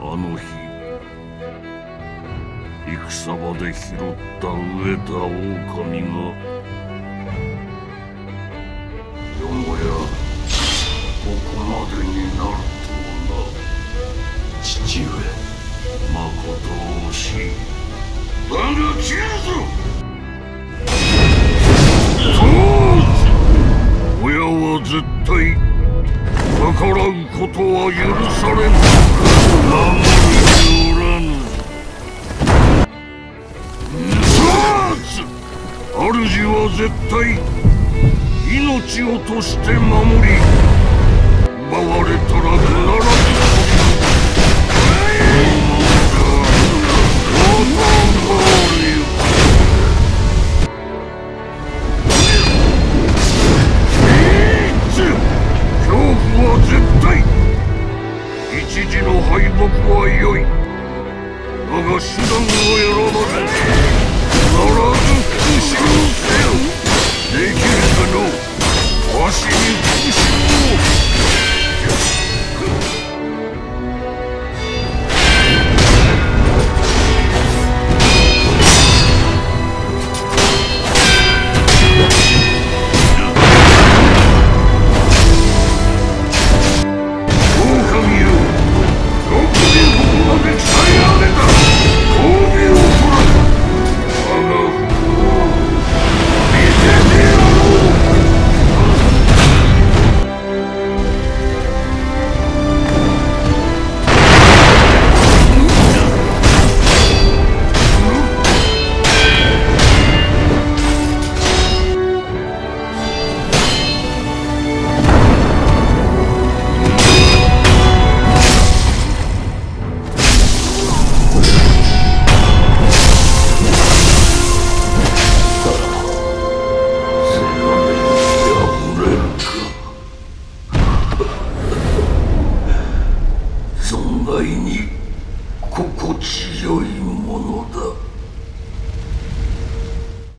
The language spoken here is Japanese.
あの日戦場で拾った飢えた狼がよもやここまでになるとはな。父上まこと惜しい。だが切るぞ逆らうことは許されぬ守りおらぬ主は絶対命をとして守り奪われたら必ずだが手段を選ばず呪う外に心地よいものだ。